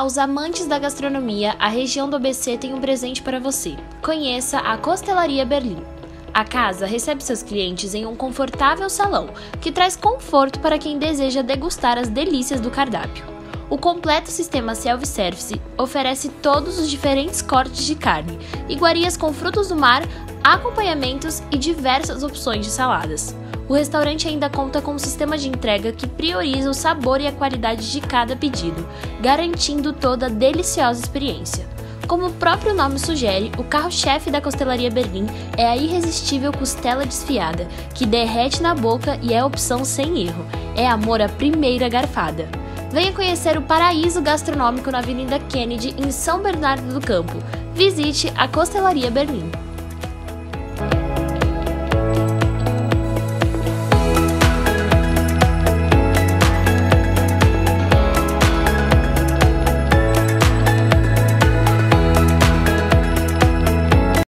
Aos amantes da gastronomia, a região do ABC tem um presente para você. Conheça a Costelaria Berlim. A casa recebe seus clientes em um confortável salão, que traz conforto para quem deseja degustar as delícias do cardápio. O completo sistema self-service oferece todos os diferentes cortes de carne, iguarias com frutos do mar, acompanhamentos e diversas opções de saladas. O restaurante ainda conta com um sistema de entrega que prioriza o sabor e a qualidade de cada pedido, garantindo toda a deliciosa experiência. Como o próprio nome sugere, o carro-chefe da Costelaria Berlim é a irresistível costela desfiada, que derrete na boca e é opção sem erro. É amor à primeira garfada. Venha conhecer o paraíso gastronômico na Avenida Kennedy, em São Bernardo do Campo. Visite a Costelaria Berlim.